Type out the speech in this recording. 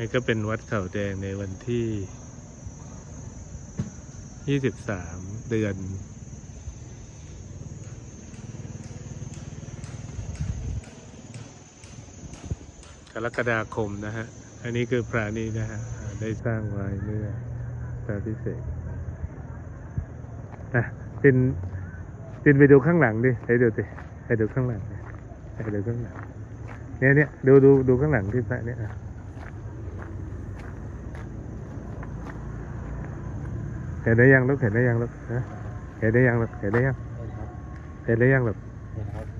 นี่ก็เป็นวัดเขาแดงในวันที่ 23 เดือน กรกฎาคมนะฮะ อันนี้คือพระนี้นะฮะ ได้สร้างไว้เมื่อพระพิเศษอะจินจินไปดูข้างหลังดิ ให้ดูสิให้ดูข้างหลังให้ดูข้างหลัง เนี่ยเนี่ยดูดูดูข้างหลังที่พระเนี่ยอะเห็นได้ยังลูกเห็นได้ยังลูกฮะเห็นได้ยังลูกเห็นได้ยังเห็นได้ยังลูกนครับ